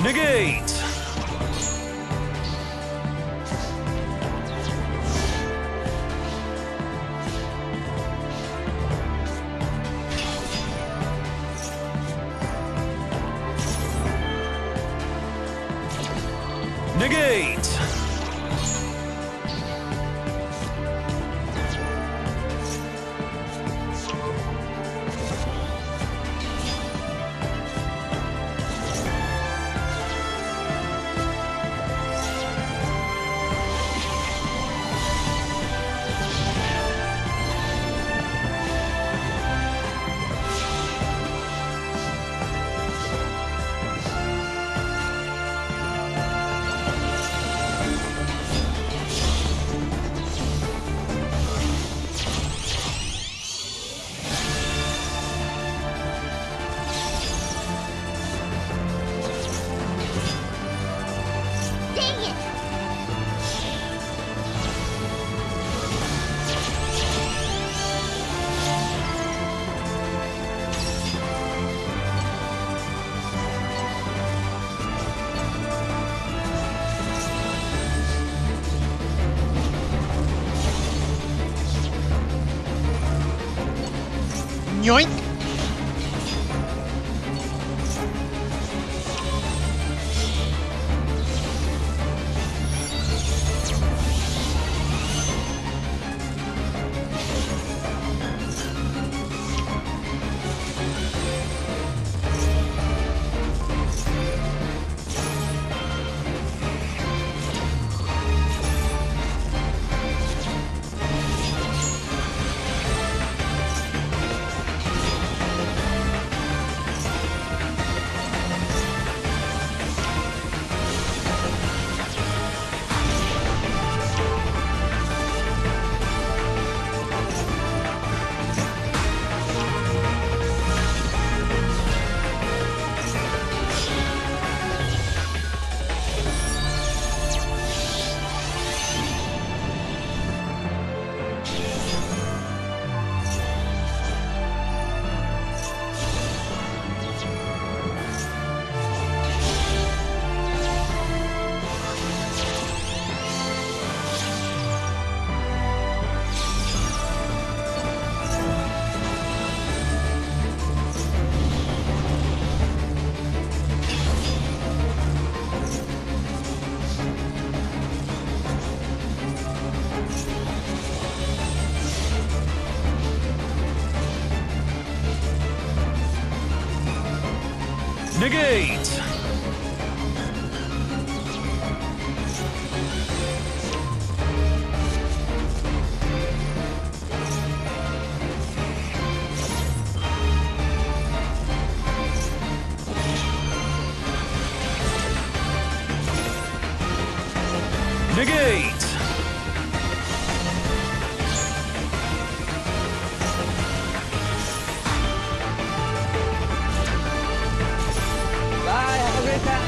Negate! Negate! にょい。Negate! Negate! Have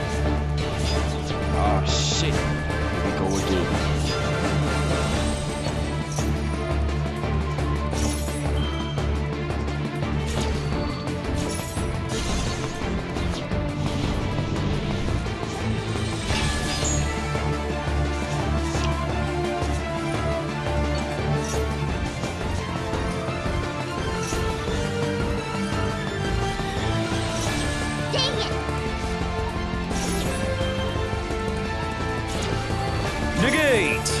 Negate.